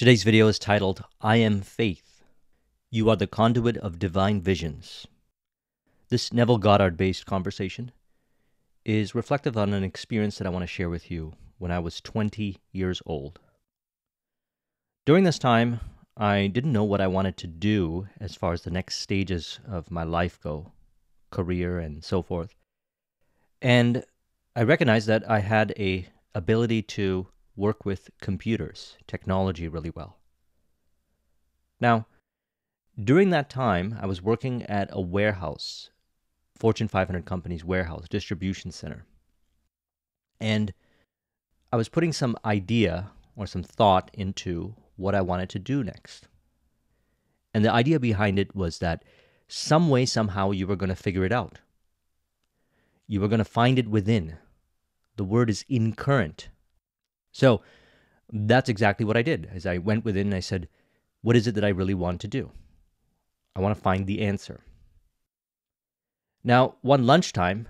Today's video is titled, I Am Faith. You are the conduit of divine visions. This Neville Goddard based conversation is reflective on an experience that I want to share with you when I was 20 years old. During this time, I didn't know what I wanted to do as far as the next stages of my life go, career and so forth. And I recognized that I had a ability to work with computers, technology really well. Now, during that time, I was working at a warehouse, Fortune 500 company's warehouse, distribution center. And I was putting some idea or some thought into what I wanted to do next. And the idea behind it was that some way, somehow, you were going to figure it out. You were going to find it within. The word is incurrent. So that's exactly what I did. As I went within and I said, what is it that I really want to do? I want to find the answer. Now, one lunchtime,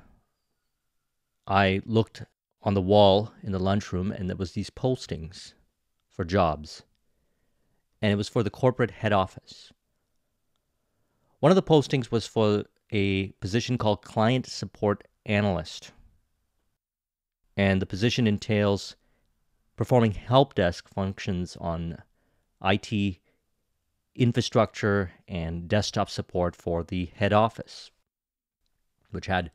I looked on the wall in the lunchroom and there was these postings for jobs. And it was for the corporate head office. One of the postings was for a position called client support analyst. And the position entails performing help desk functions on IT infrastructure and desktop support for the head office, which had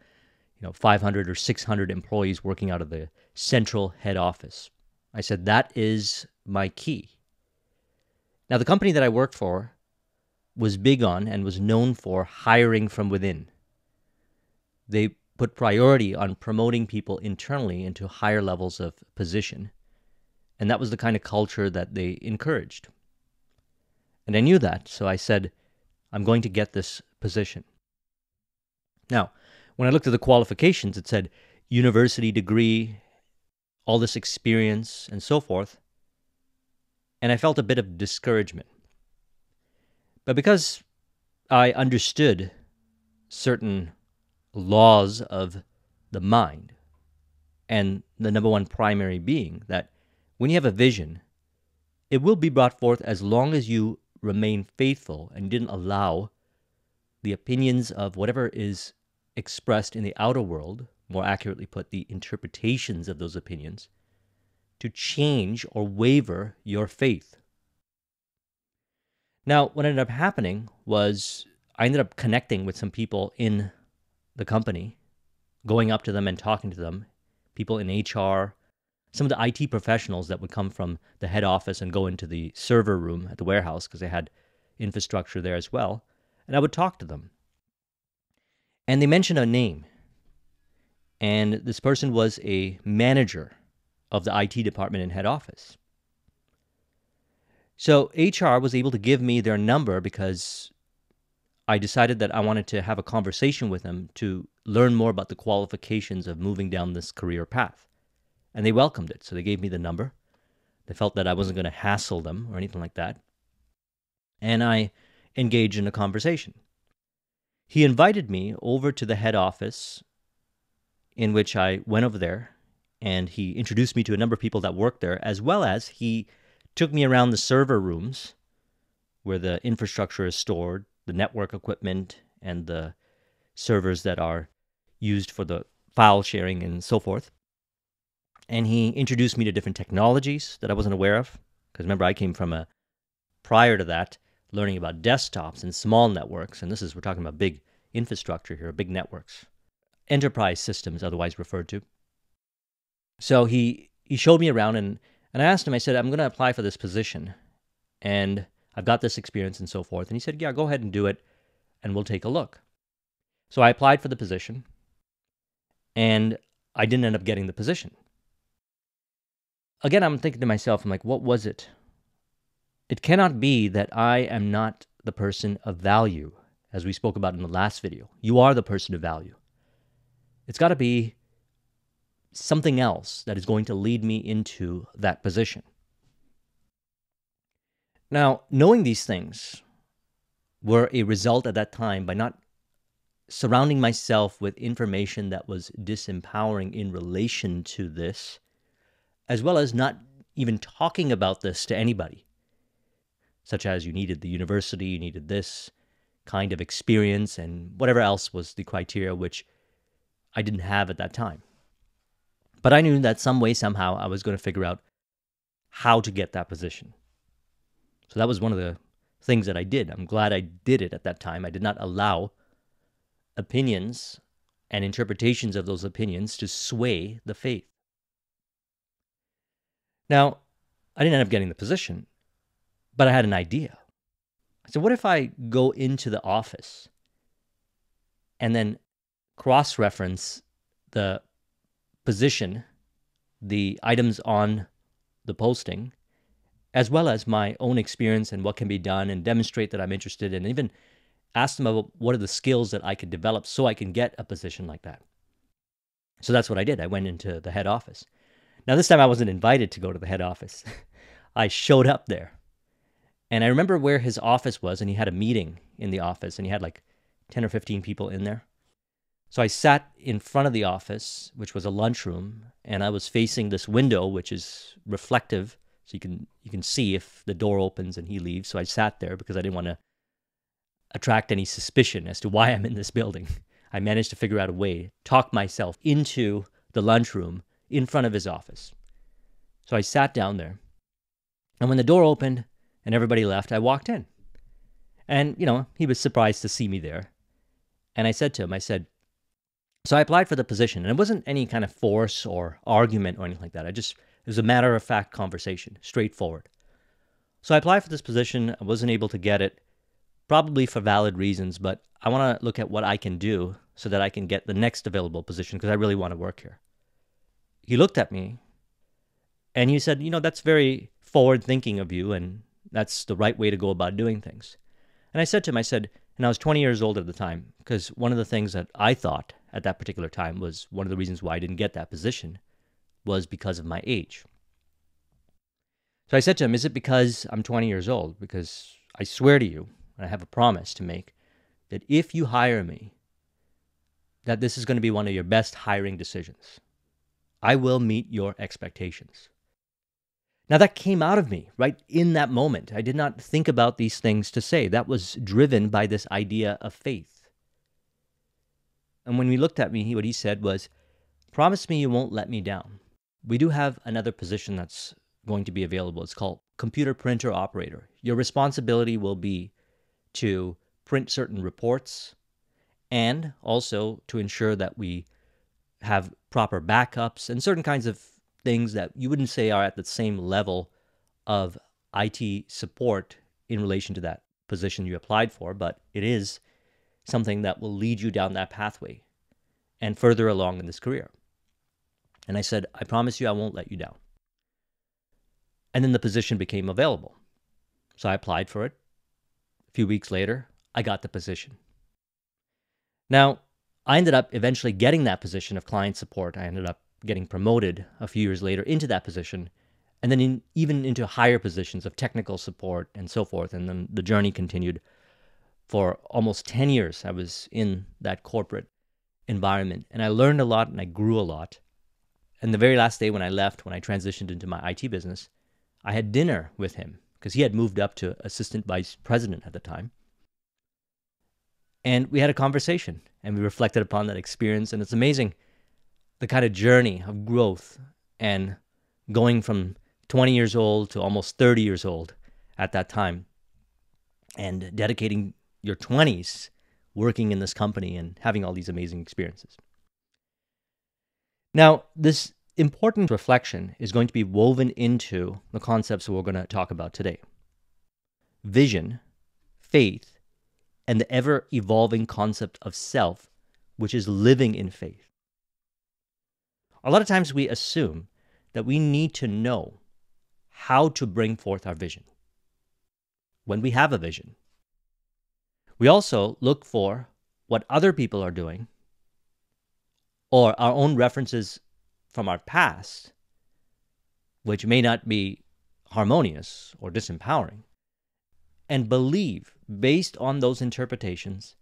you know 500 or 600 employees working out of the central head office. I said that is my key. Now the company that I worked for was big on and was known for hiring from within. They put priority on promoting people internally into higher levels of position and that was the kind of culture that they encouraged. And I knew that, so I said, I'm going to get this position. Now, when I looked at the qualifications, it said university degree, all this experience, and so forth. And I felt a bit of discouragement. But because I understood certain laws of the mind, and the number one primary being that when you have a vision, it will be brought forth as long as you remain faithful and didn't allow the opinions of whatever is expressed in the outer world, more accurately put, the interpretations of those opinions, to change or waver your faith. Now, what ended up happening was I ended up connecting with some people in the company, going up to them and talking to them, people in HR, some of the IT professionals that would come from the head office and go into the server room at the warehouse because they had infrastructure there as well. And I would talk to them. And they mentioned a name. And this person was a manager of the IT department in head office. So HR was able to give me their number because I decided that I wanted to have a conversation with them to learn more about the qualifications of moving down this career path and they welcomed it. So they gave me the number. They felt that I wasn't going to hassle them or anything like that. And I engaged in a conversation. He invited me over to the head office, in which I went over there and he introduced me to a number of people that worked there, as well as he took me around the server rooms where the infrastructure is stored, the network equipment, and the servers that are used for the file sharing and so forth and he introduced me to different technologies that I wasn't aware of. Because remember, I came from a prior to that learning about desktops and small networks, and this is we're talking about big infrastructure here, big networks, enterprise systems, otherwise referred to. So he he showed me around, and and I asked him. I said, I'm going to apply for this position, and I've got this experience and so forth. And he said, Yeah, go ahead and do it, and we'll take a look. So I applied for the position, and I didn't end up getting the position again, I'm thinking to myself, I'm like, what was it? It cannot be that I am not the person of value, as we spoke about in the last video. You are the person of value. It's got to be something else that is going to lead me into that position. Now, knowing these things were a result at that time by not surrounding myself with information that was disempowering in relation to this as well as not even talking about this to anybody. such as you needed the university, you needed this kind of experience, and whatever else was the criteria which I didn't have at that time. But I knew that some way, somehow, I was going to figure out how to get that position. So that was one of the things that I did. I'm glad I did it at that time. I did not allow opinions and interpretations of those opinions to sway the faith. Now, I didn't end up getting the position, but I had an idea. I said, what if I go into the office and then cross reference the position, the items on the posting, as well as my own experience and what can be done and demonstrate that I'm interested and even ask them about what are the skills that I could develop so I can get a position like that. So that's what I did. I went into the head office. Now, this time I wasn't invited to go to the head office. I showed up there. And I remember where his office was, and he had a meeting in the office, and he had like 10 or 15 people in there. So I sat in front of the office, which was a lunchroom, and I was facing this window, which is reflective, so you can you can see if the door opens and he leaves. So I sat there because I didn't want to attract any suspicion as to why I'm in this building. I managed to figure out a way, talk myself into the lunchroom in front of his office. So I sat down there. And when the door opened and everybody left, I walked in. And, you know, he was surprised to see me there. And I said to him, I said, so I applied for the position, and it wasn't any kind of force or argument or anything like that. I just, it was a matter of fact conversation, straightforward. So I applied for this position. I wasn't able to get it, probably for valid reasons, but I want to look at what I can do so that I can get the next available position because I really want to work here. He looked at me and he said, You know, that's very forward thinking of you, and that's the right way to go about doing things. And I said to him, I said, and I was 20 years old at the time, because one of the things that I thought at that particular time was one of the reasons why I didn't get that position was because of my age. So I said to him, Is it because I'm 20 years old? Because I swear to you, and I have a promise to make, that if you hire me, that this is going to be one of your best hiring decisions. I will meet your expectations. Now, that came out of me right in that moment. I did not think about these things to say. That was driven by this idea of faith. And when we looked at me, what he said was, Promise me you won't let me down. We do have another position that's going to be available. It's called computer printer operator. Your responsibility will be to print certain reports and also to ensure that we have proper backups and certain kinds of things that you wouldn't say are at the same level of IT support in relation to that position you applied for, but it is something that will lead you down that pathway and further along in this career. And I said, I promise you I won't let you down. And then the position became available. So I applied for it. A few weeks later, I got the position. Now, I ended up eventually getting that position of client support. I ended up getting promoted a few years later into that position, and then in, even into higher positions of technical support and so forth. And then the journey continued for almost 10 years. I was in that corporate environment, and I learned a lot and I grew a lot. And the very last day when I left, when I transitioned into my IT business, I had dinner with him because he had moved up to assistant vice president at the time. And we had a conversation and we reflected upon that experience. And it's amazing the kind of journey of growth and going from 20 years old to almost 30 years old at that time and dedicating your 20s working in this company and having all these amazing experiences. Now, this important reflection is going to be woven into the concepts we're going to talk about today vision, faith, and the ever evolving concept of self, which is living in faith. A lot of times we assume that we need to know how to bring forth our vision when we have a vision. We also look for what other people are doing or our own references from our past, which may not be harmonious or disempowering, and believe, based on those interpretations,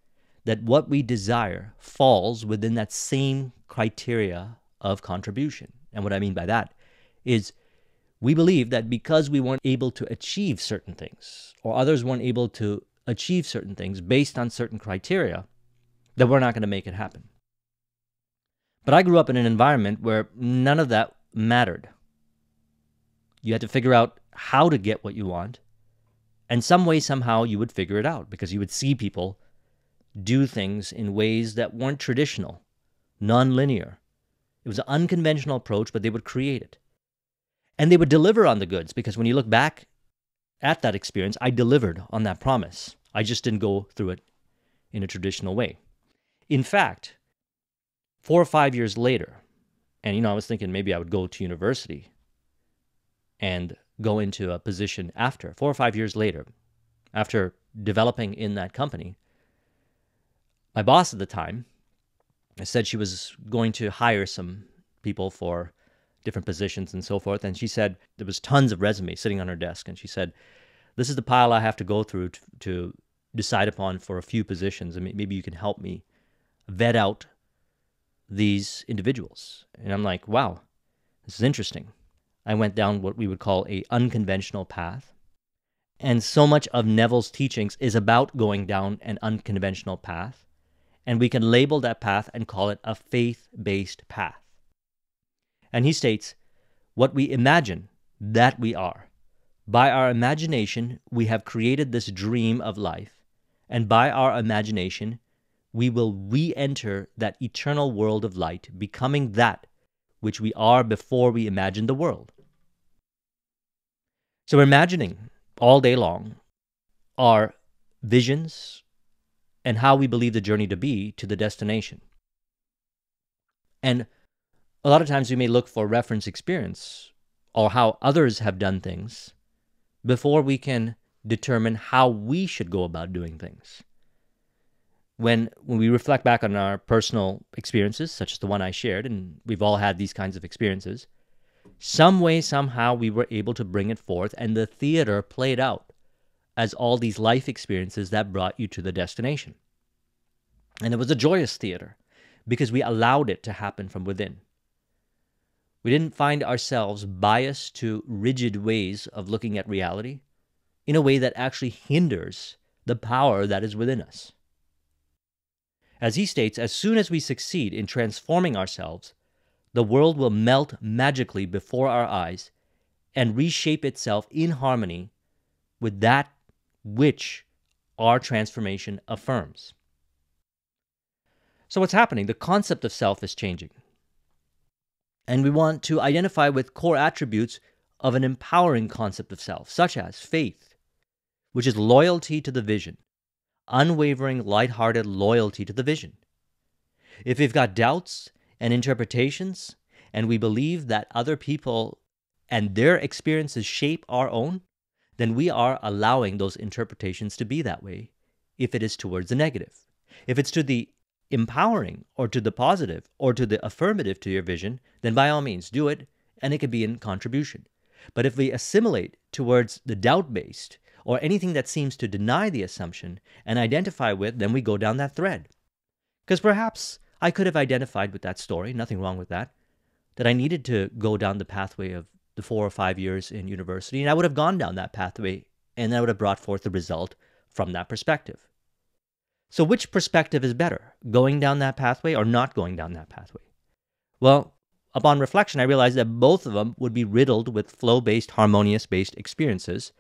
that what we desire falls within that same criteria of contribution. And what I mean by that is We believe that because we weren't able to achieve certain things, or others weren't able to achieve certain things based on certain criteria, that we're not going to make it happen. But I grew up in an environment where none of that mattered. You had to figure out how to get what you want, and some way, somehow, you would figure it out because you would see people do things in ways that weren't traditional, non-linear. It was an unconventional approach, but they would create it. And they would deliver on the goods because when you look back at that experience, I delivered on that promise. I just didn't go through it in a traditional way. In fact, four or five years later, and you know, I was thinking maybe I would go to university and go into a position after, four or five years later, after developing in that company. My boss at the time said she was going to hire some people for different positions and so forth. And she said there was tons of resumes sitting on her desk. And she said, This is the pile I have to go through to, to decide upon for a few positions. And maybe you can help me vet out these individuals. And I'm like, wow, this is interesting. I went down what we would call a unconventional path. And so much of Neville's teachings is about going down an unconventional path. And we can label that path and call it a faith based path. And he states, What we imagine, that we are. By our imagination, we have created this dream of life. And by our imagination, we will re enter that eternal world of light, becoming that which we are before we imagine the world. So we're imagining all day long our visions and how we believe the journey to be to the destination. And a lot of times we may look for reference experience or how others have done things before we can determine how we should go about doing things when when we reflect back on our personal experiences, such as the one I shared, and we've all had these kinds of experiences, some way, somehow, we were able to bring it forth, and the theater played out as all these life experiences that brought you to the destination. And it was a joyous theater because we allowed it to happen from within. We didn't find ourselves biased to rigid ways of looking at reality in a way that actually hinders the power that is within us. As he states, as soon as we succeed in transforming ourselves, the world will melt magically before our eyes and reshape itself in harmony with that which our transformation affirms. So, what's happening? The concept of self is changing. And we want to identify with core attributes of an empowering concept of self, such as faith, which is loyalty to the vision, unwavering, light-hearted loyalty to the vision. If we've got doubts and interpretations, and we believe that other people and their experiences shape our own, then we are allowing those interpretations to be that way if it is towards the negative. If it's to the empowering or to the positive or to the affirmative to your vision, then by all means do it and it can be in contribution. But if we assimilate towards the doubt based or anything that seems to deny the assumption and identify with, then we go down that thread. Because perhaps I could have identified with that story, nothing wrong with that, that I needed to go down the pathway of the four or five years in university, and I would have gone down that pathway and I would have brought forth the result from that perspective. So, which perspective is better, going down that pathway or not going down that pathway? Well, upon reflection, I realized that both of them would be riddled with flow based, harmonious based experiences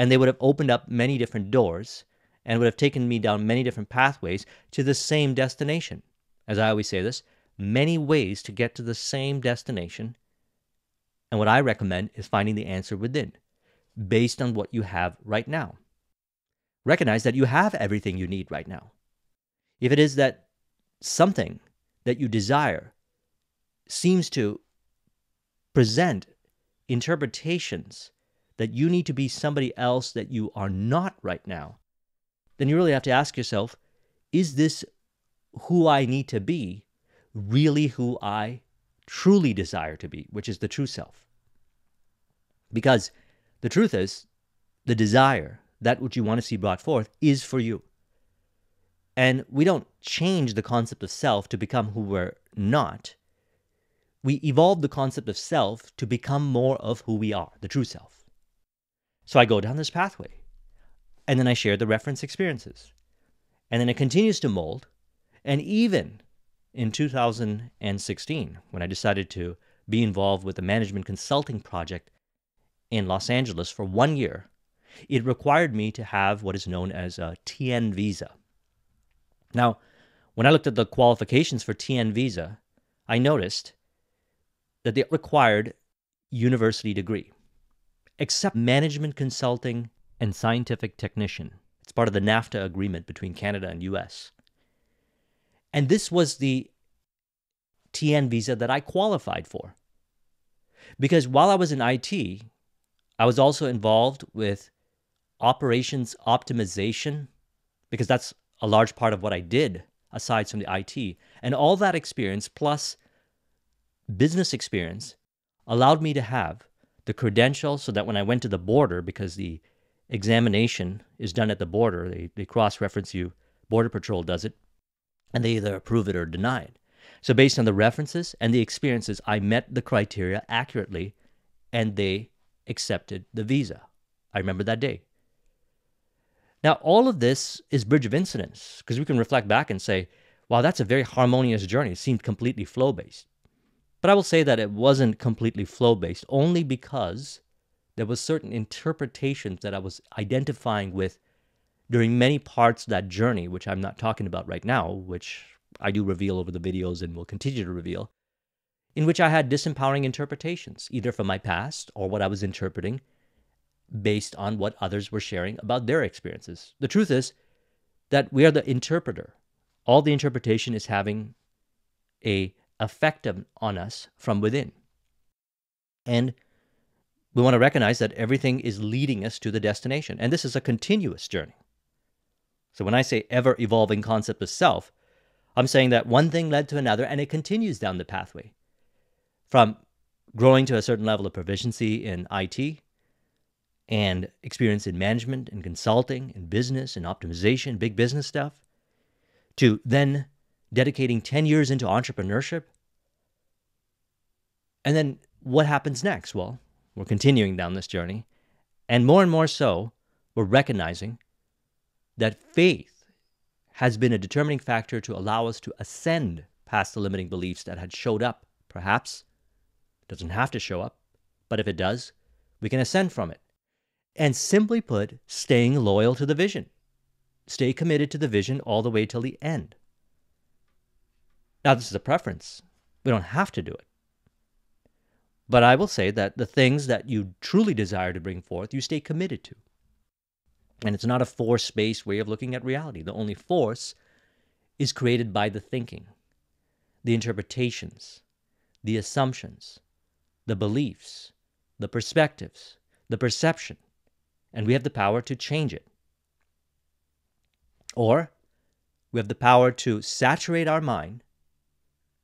and they would have opened up many different doors and would have taken me down many different pathways to the same destination. As I always say this, many ways to get to the same destination. And what I recommend is finding the answer within, based on what you have right now. Recognize that you have everything you need right now. If it is that something that you desire seems to present interpretations that you need to be somebody else that you are not right now, then you really have to ask yourself is this who I need to be really who I truly desire to be, which is the true self? Because the truth is, the desire, that which you want to see brought forth, is for you. And we don't change the concept of self to become who we're not. we evolve the concept of self to become more of who we are, the true self. So I go down this pathway, and then I share the reference experiences. And then it continues to mold. And even in 2016, when I decided to be involved with a management consulting project in Los Angeles for one year, it required me to have what is known as a TN visa. Now, when I looked at the qualifications for TN visa, I noticed that they required university degree, except management consulting and scientific technician. It's part of the NAFTA agreement between Canada and US. And this was the TN visa that I qualified for. Because while I was in IT, I was also involved with operations optimization, because that's a large part of what I did aside from the IT. And all that experience plus business experience allowed me to have the credentials so that when I went to the border, because the examination is done at the border, they, they cross reference you, Border Patrol does it, and they either approve it or deny it. So, based on the references and the experiences, I met the criteria accurately and they accepted the visa. I remember that day. Now, all of this is bridge of incidents because we can reflect back and say, wow, that's a very harmonious journey. It seemed completely flow based. But I will say that it wasn't completely flow based only because there was certain interpretations that I was identifying with during many parts of that journey, which I'm not talking about right now, which I do reveal over the videos and will continue to reveal, in which I had disempowering interpretations, either from my past or what I was interpreting based on what others were sharing about their experiences. The truth is that we are the interpreter. All the interpretation is having a effect on us from within. And we want to recognize that everything is leading us to the destination. And this is a continuous journey. So when I say ever evolving concept of self, I'm saying that one thing led to another and it continues down the pathway from growing to a certain level of proficiency in IT and experience in management and consulting and business and optimization, big business stuff, to then dedicating 10 years into entrepreneurship. And then what happens next? Well, we're continuing down this journey. And more and more so, we're recognizing that faith has been a determining factor to allow us to ascend past the limiting beliefs that had showed up. Perhaps it doesn't have to show up, but if it does, we can ascend from it. And simply put, staying loyal to the vision. Stay committed to the vision all the way till the end. Now, this is a preference. We don't have to do it. But I will say that the things that you truly desire to bring forth, you stay committed to. And it's not a force based way of looking at reality. The only force is created by the thinking, the interpretations, the assumptions, the beliefs, the perspectives, the perception, and we have the power to change it. Or we have the power to saturate our mind.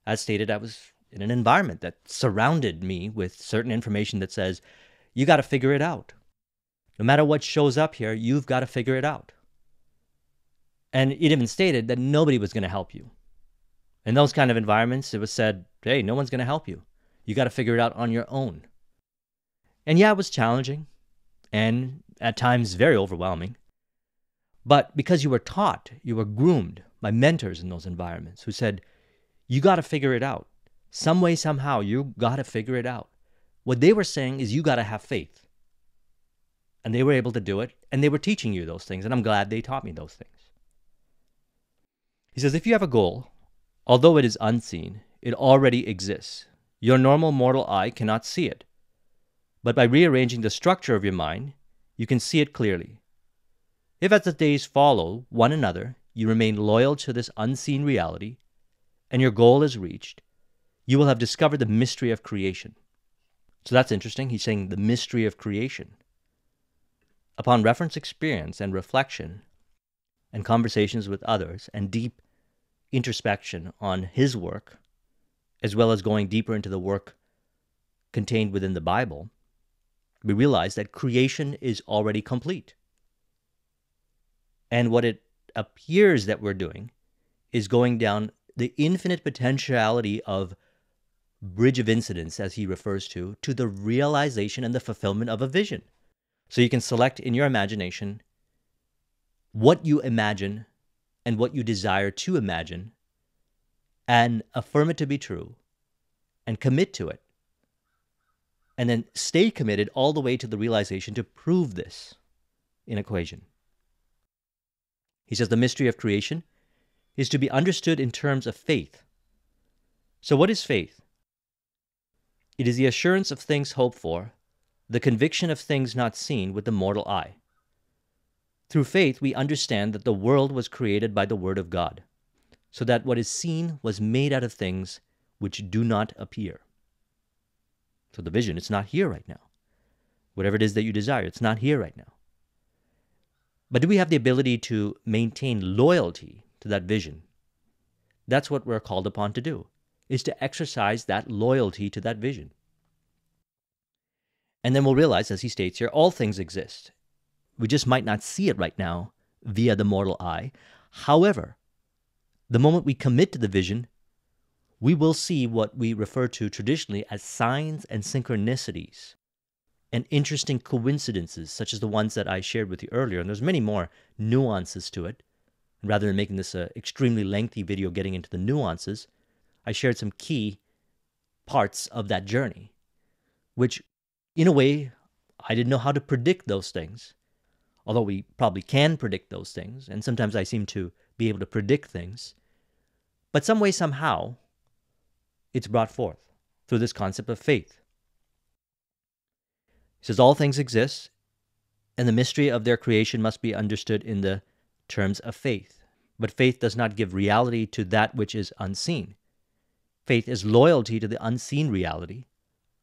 As stated, I was in an environment that surrounded me with certain information that says, you got to figure it out. No matter what shows up here, you've got to figure it out. And it even stated that nobody was going to help you. In those kind of environments, it was said, hey, no one's going to help you. You got to figure it out on your own. And yeah, it was challenging and at times very overwhelming. But because you were taught, you were groomed by mentors in those environments who said, you got to figure it out. Some way, somehow, you got to figure it out. What they were saying is you got to have faith. And they were able to do it, and they were teaching you those things, and I'm glad they taught me those things. He says, if you have a goal, although it is unseen, it already exists. Your normal mortal eye cannot see it. But by rearranging the structure of your mind, you can see it clearly. If as the days follow one another, you remain loyal to this unseen reality, and your goal is reached, you will have discovered the mystery of creation. So that's interesting. He's saying the mystery of creation. Upon reference experience and reflection, and conversations with others, and deep introspection on his work, as well as going deeper into the work contained within the Bible, we realize that creation is already complete. And what it appears that we're doing is going down the infinite potentiality of bridge of incidents, as he refers to, to the realization and the fulfillment of a vision. So you can select in your imagination what you imagine and what you desire to imagine and affirm it to be true and commit to it. And then stay committed all the way to the realization to prove this in equation. He says the mystery of creation is to be understood in terms of faith. So, what is faith? It is the assurance of things hoped for, the conviction of things not seen with the mortal eye. Through faith, we understand that the world was created by the Word of God, so that what is seen was made out of things which do not appear. So the vision, it's not here right now. Whatever it is that you desire, it's not here right now. But do we have the ability to maintain loyalty to that vision? That's what we're called upon to do, is to exercise that loyalty to that vision. And then we'll realize, as he states here, all things exist. We just might not see it right now via the mortal eye. However, the moment we commit to the vision, we will see what we refer to traditionally as signs and synchronicities and interesting coincidences, such as the ones that I shared with you earlier. And there's many more nuances to it. And rather than making this an extremely lengthy video getting into the nuances, I shared some key parts of that journey, which, in a way, I didn't know how to predict those things. Although we probably can predict those things, and sometimes I seem to be able to predict things. But some way, somehow, it's brought forth through this concept of faith. He says, All things exist, and the mystery of their creation must be understood in the terms of faith. But faith does not give reality to that which is unseen. Faith is loyalty to the unseen reality.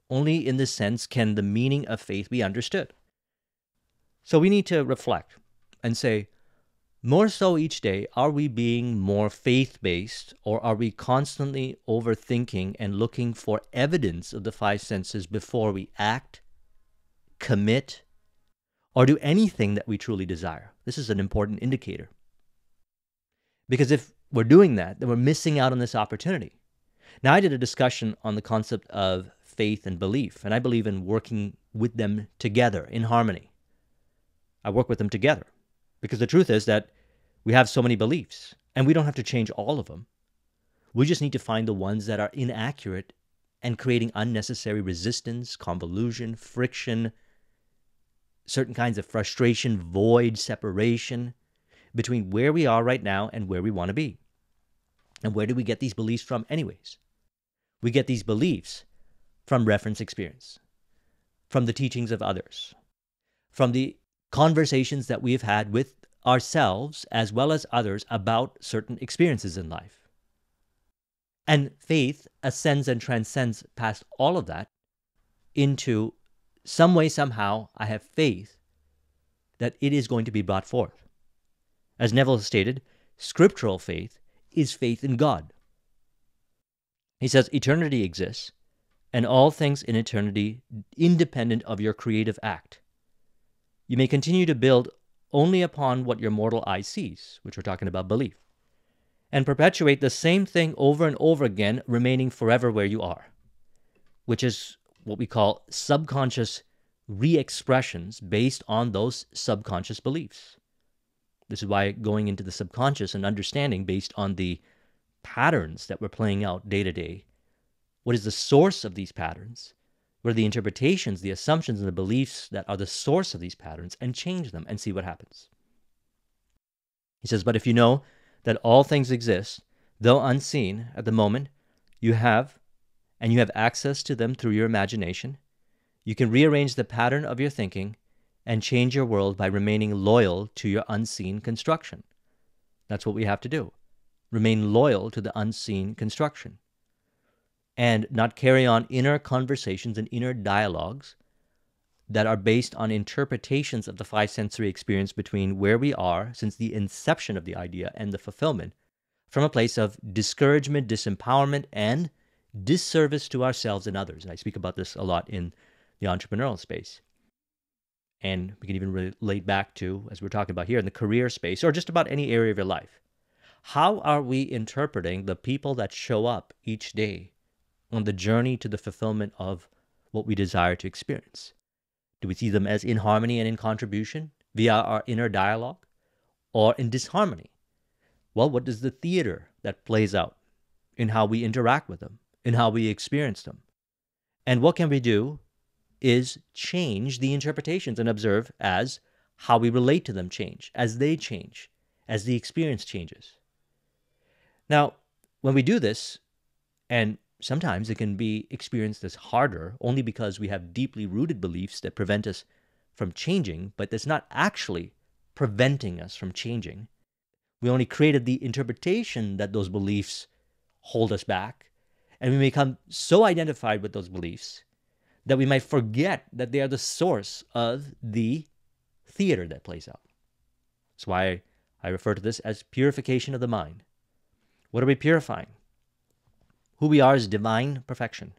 Only in this sense can the meaning of faith be understood. So we need to reflect and say, more so each day, are we being more faith based or are we constantly overthinking and looking for evidence of the five senses before we act, commit, or do anything that we truly desire? This is an important indicator. Because if we're doing that, then we're missing out on this opportunity. Now, I did a discussion on the concept of faith and belief, and I believe in working with them together in harmony. I work with them together. Because the truth is that we have so many beliefs, and we don't have to change all of them. We just need to find the ones that are inaccurate and creating unnecessary resistance, convolution, friction, certain kinds of frustration, void, separation between where we are right now and where we want to be. And where do we get these beliefs from, anyways? We get these beliefs from reference experience, from the teachings of others, from the conversations that we've had with ourselves as well as others about certain experiences in life. And faith ascends and transcends past all of that into some way, somehow, I have faith that it is going to be brought forth. As Neville has stated, scriptural faith is faith in God. He says eternity exists, and all things in eternity independent of your creative act. You may continue to build only upon what your mortal eye sees, which we're talking about belief, and perpetuate the same thing over and over again, remaining forever where you are, which is what we call subconscious re expressions based on those subconscious beliefs. This is why going into the subconscious and understanding based on the patterns that we're playing out day to day, what is the source of these patterns, what are the interpretations, the assumptions, and the beliefs that are the source of these patterns and change them and see what happens. He says, But if you know that all things exist, though unseen at the moment, you have, and you have access to them through your imagination, you can rearrange the pattern of your thinking and change your world by remaining loyal to your unseen construction. That's what we have to do. Remain loyal to the unseen construction and not carry on inner conversations and inner dialogues that are based on interpretations of the five sensory experience between where we are since the inception of the idea and the fulfillment from a place of discouragement, disempowerment, and disservice to ourselves and others. And I speak about this a lot in the entrepreneurial space. And we can even relate back to, as we're talking about here, in the career space or just about any area of your life. How are we interpreting the people that show up each day on the journey to the fulfillment of what we desire to experience? Do we see them as in harmony and in contribution via our inner dialogue or in disharmony? Well, what is the theater that plays out in how we interact with them, in how we experience them? And what can we do is change the interpretations and observe as how we relate to them change, as they change, as the experience changes. Now, when we do this, and sometimes it can be experienced as harder only because we have deeply rooted beliefs that prevent us from changing, but that's not actually preventing us from changing. We only created the interpretation that those beliefs hold us back. And we become so identified with those beliefs that we might forget that they are the source of the theater that plays out. That's why I refer to this as purification of the mind. What are we purifying? Who we are is divine perfection.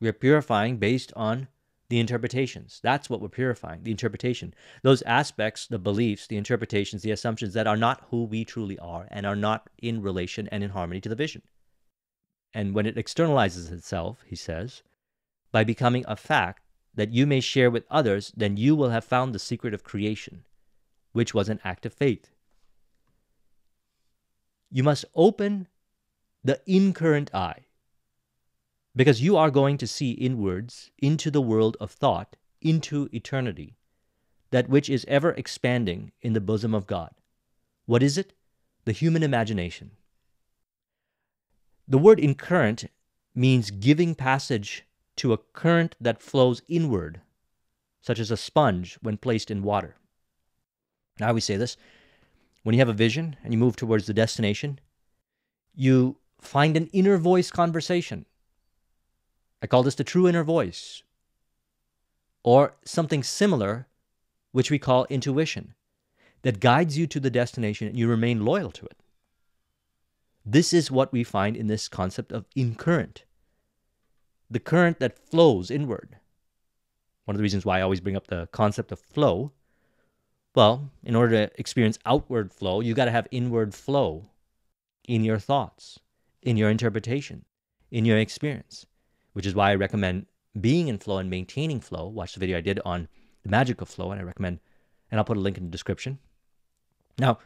We are purifying based on the interpretations. That's what we're purifying, the interpretation. Those aspects, the beliefs, the interpretations, the assumptions that are not who we truly are and are not in relation and in harmony to the vision. And when it externalizes itself, he says, by becoming a fact that you may share with others, then you will have found the secret of creation, which was an act of faith. You must open the incurrent eye because you are going to see inwards into the world of thought, into eternity, that which is ever expanding in the bosom of God. What is it? The human imagination. The word incurrent means giving passage to a current that flows inward, such as a sponge when placed in water. Now we say this when you have a vision and you move towards the destination, you find an inner voice conversation I call this the true inner voice, or something similar, which we call intuition, that guides you to the destination and you remain loyal to it. This is what we find in this concept of incurrent, the current that flows inward. One of the reasons why I always bring up the concept of flow. Well, in order to experience outward flow, you got to have inward flow in your thoughts, in your interpretation, in your experience which is why I recommend being in flow and maintaining flow. Watch the video I did on the magic of flow, and I recommend, and I'll put a link in the description. Now,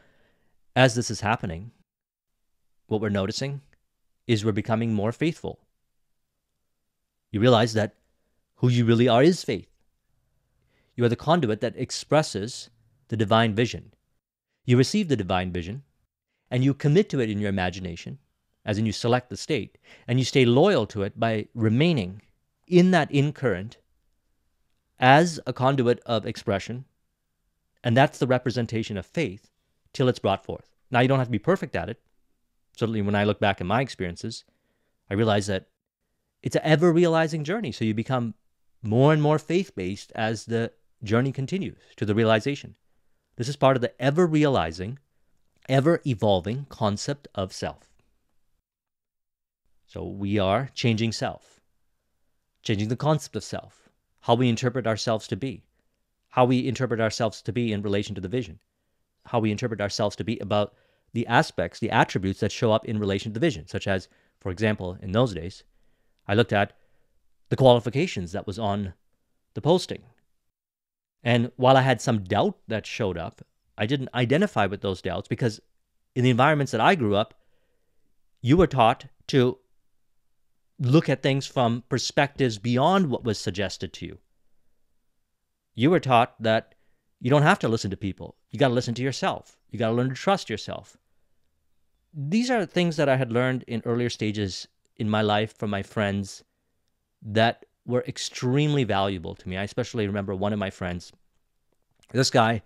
as this is happening, what we're noticing is we're becoming more faithful. You realize that who you really are is faith. You are the conduit that expresses the divine vision. You receive the divine vision and you commit to it in your imagination as in you select the state, and you stay loyal to it by remaining in that in current as a conduit of expression. And that's the representation of faith till it's brought forth. Now, you don't have to be perfect at it. Certainly, when I look back at my experiences, I realize that it's an ever realizing journey. So you become more and more faith based as the journey continues to the realization. This is part of the ever realizing, ever evolving concept of self. So we are changing self, changing the concept of self, how we interpret ourselves to be, how we interpret ourselves to be in relation to the vision, how we interpret ourselves to be about the aspects, the attributes that show up in relation to the vision, such as, for example, in those days, I looked at the qualifications that was on the posting. And while I had some doubt that showed up, I didn't identify with those doubts because in the environments that I grew up, you were taught to look at things from perspectives beyond what was suggested to you. You were taught that you don't have to listen to people. You got to listen to yourself. You got to learn to trust yourself. These are things that I had learned in earlier stages in my life from my friends that were extremely valuable to me. I especially remember one of my friends. This guy,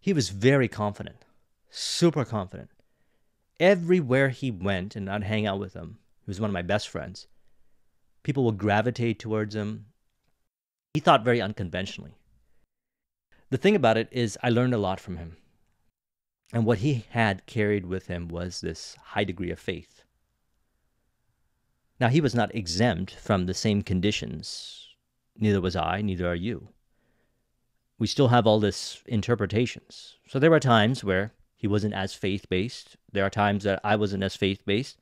he was very confident, super confident. Everywhere he went, and I'd hang out with him, he was one of my best friends people would gravitate towards him. He thought very unconventionally. The thing about it is, I learned a lot from him. And what he had carried with him was this high degree of faith. Now, he was not exempt from the same conditions. Neither was I, neither are you. We still have all this interpretations. So there are times where he wasn't as faith based. There are times that I wasn't as faith based.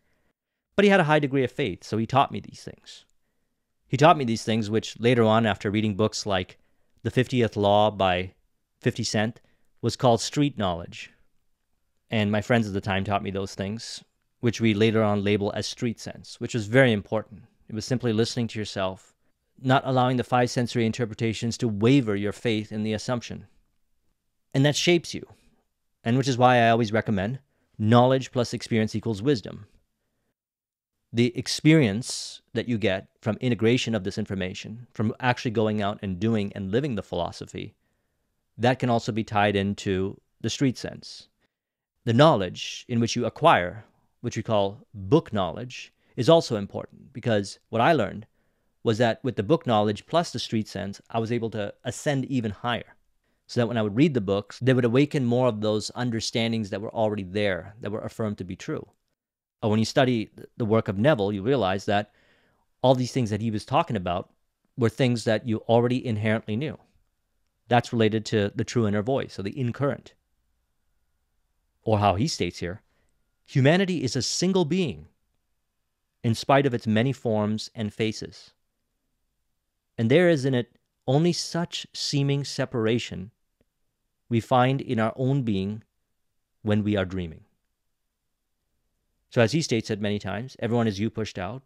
But he had a high degree of faith, so he taught me these things. He taught me these things, which later on, after reading books like The 50th Law by 50 Cent, was called street knowledge. And my friends at the time taught me those things, which we later on label as street sense, which was very important. It was simply listening to yourself, not allowing the five sensory interpretations to waver your faith in the assumption. And that shapes you, and which is why I always recommend knowledge plus experience equals wisdom. The experience that you get from integration of this information, from actually going out and doing and living the philosophy, that can also be tied into the street sense. The knowledge in which you acquire, which we call book knowledge, is also important because what I learned was that with the book knowledge plus the street sense, I was able to ascend even higher. So that when I would read the books, they would awaken more of those understandings that were already there, that were affirmed to be true. When you study the work of Neville, you realize that all these things that he was talking about were things that you already inherently knew. That's related to the true inner voice, or the incurrent. Or how he states here humanity is a single being in spite of its many forms and faces. And there is in it only such seeming separation we find in our own being when we are dreaming. So, as he states it many times, everyone is you pushed out.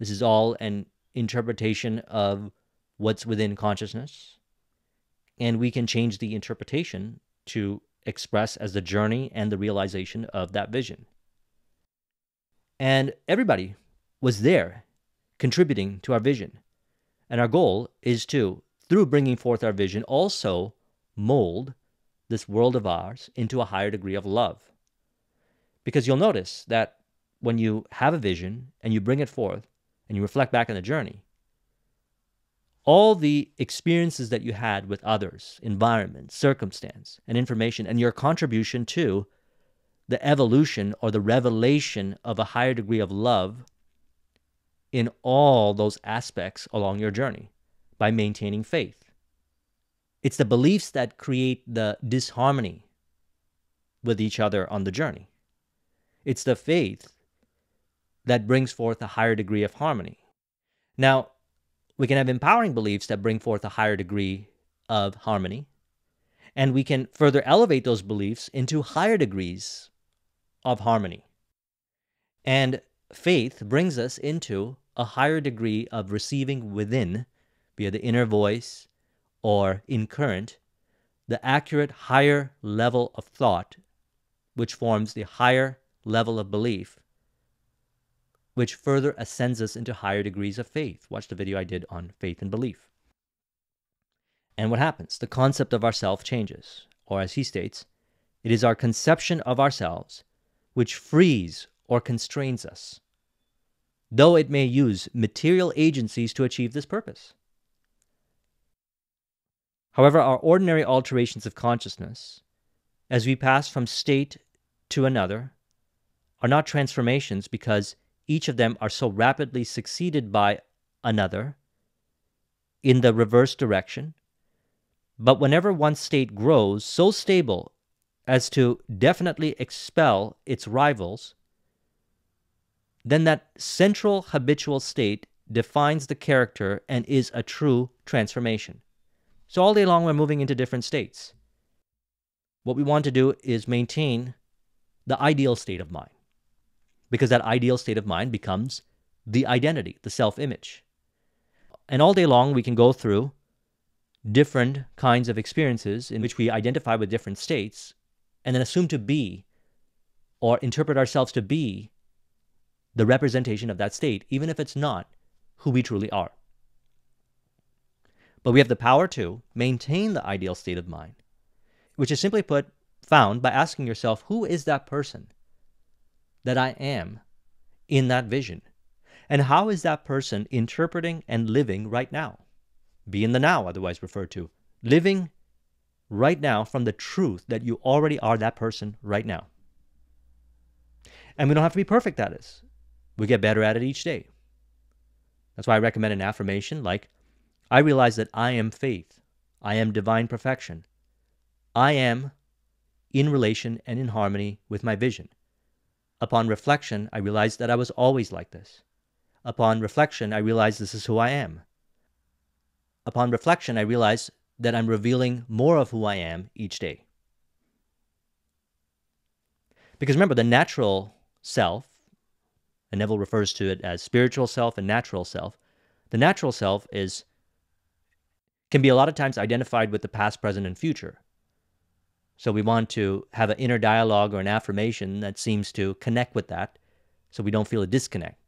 This is all an interpretation of what's within consciousness. And we can change the interpretation to express as the journey and the realization of that vision. And everybody was there contributing to our vision. And our goal is to, through bringing forth our vision, also mold this world of ours into a higher degree of love. Because you'll notice that when you have a vision and you bring it forth and you reflect back on the journey, all the experiences that you had with others, environment, circumstance, and information, and your contribution to the evolution or the revelation of a higher degree of love in all those aspects along your journey by maintaining faith. It's the beliefs that create the disharmony with each other on the journey. It's the faith that brings forth a higher degree of harmony. Now, we can have empowering beliefs that bring forth a higher degree of harmony, and we can further elevate those beliefs into higher degrees of harmony. And faith brings us into a higher degree of receiving within, via the inner voice or in current, the accurate higher level of thought, which forms the higher level of belief, which further ascends us into higher degrees of faith. Watch the video I did on faith and belief. And what happens? The concept of ourself changes, or as he states, it is our conception of ourselves which frees or constrains us though it may use material agencies to achieve this purpose. However, our ordinary alterations of consciousness, as we pass from state to another, are not transformations because each of them are so rapidly succeeded by another in the reverse direction. But whenever one state grows so stable as to definitely expel its rivals, then that central habitual state defines the character and is a true transformation. So all day long, we're moving into different states. What we want to do is maintain the ideal state of mind, because that ideal state of mind becomes the identity, the self image. And all day long, we can go through different kinds of experiences in which we identify with different states and then assume to be or interpret ourselves to be the representation of that state, even if it's not who we truly are. But we have the power to maintain the ideal state of mind, which is simply put found by asking yourself, who is that person that I am in that vision? And how is that person interpreting and living right now? Be in the now, otherwise referred to. Living right now from the truth that you already are that person right now. And we don't have to be perfect at this. We get better at it each day. That's why I recommend an affirmation like, I realize that I am faith. I am divine perfection. I am in relation and in harmony with my vision. Upon reflection, I realized that I was always like this. Upon reflection, I realized this is who I am. Upon reflection, I realized that I'm revealing more of who I am each day. Because remember, the natural self, and Neville refers to it as spiritual self and natural self. The natural self is can be a lot of times identified with the past, present, and future. So we want to have an inner dialogue or an affirmation that seems to connect with that so we don't feel a disconnect.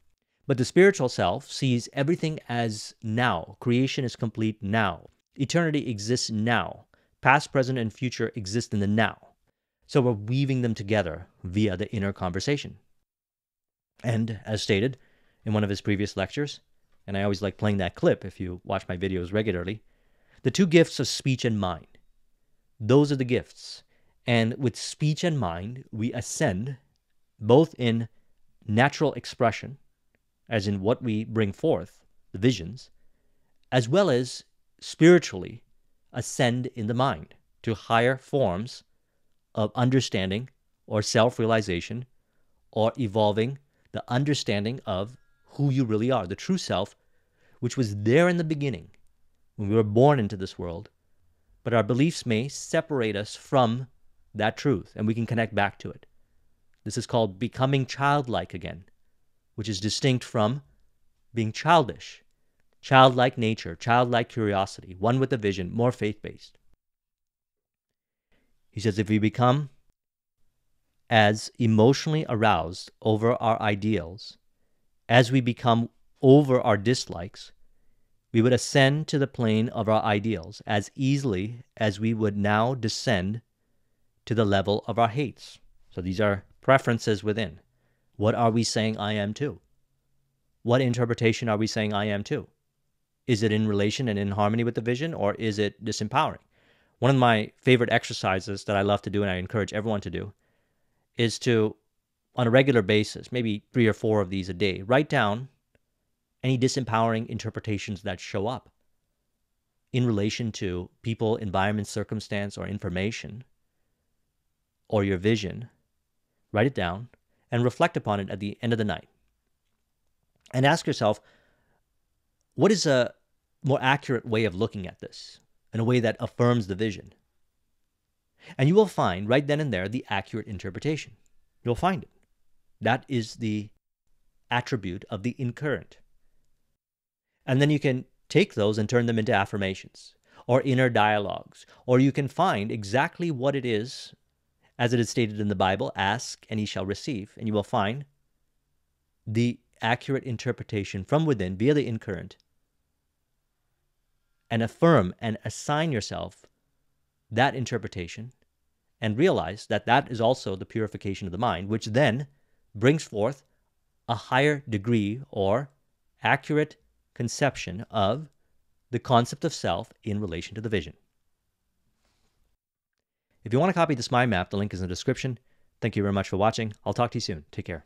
But the spiritual self sees everything as now. Creation is complete now. Eternity exists now. Past, present, and future exist in the now. So we're weaving them together via the inner conversation. And as stated in one of his previous lectures, and I always like playing that clip if you watch my videos regularly, the two gifts of speech and mind. Those are the gifts. And with speech and mind, we ascend both in natural expression, as in what we bring forth, the visions, as well as spiritually ascend in the mind to higher forms of understanding or self realization or evolving the understanding of who you really are, the true self, which was there in the beginning when we were born into this world. But our beliefs may separate us from that truth and we can connect back to it. This is called becoming childlike again, which is distinct from being childish. Childlike nature, childlike curiosity, one with a vision, more faith based. He says, if we become as emotionally aroused over our ideals as we become over our dislikes, we would ascend to the plane of our ideals as easily as we would now descend to the level of our hates. So these are preferences within. What are we saying I am to? What interpretation are we saying I am to? Is it in relation and in harmony with the vision, or is it disempowering? One of my favorite exercises that I love to do and I encourage everyone to do is to, on a regular basis, maybe three or four of these a day, write down any disempowering interpretations that show up in relation to people, environment, circumstance, or information, or your vision. Write it down and reflect upon it at the end of the night. And ask yourself, what is a more accurate way of looking at this? in a way that affirms the vision. And you will find right then and there the accurate interpretation. You'll find it. That is the attribute of the incurrent. And then you can take those and turn them into affirmations or inner dialogues, or you can find exactly what it is as it is stated in the Bible ask and ye shall receive, and you will find the accurate interpretation from within via the incurrent and affirm and assign yourself that interpretation and realize that that is also the purification of the mind, which then brings forth a higher degree or accurate conception of the concept of self in relation to the vision. If you want to copy this mind map, the link is in the description. Thank you very much for watching. I'll talk to you soon. Take care.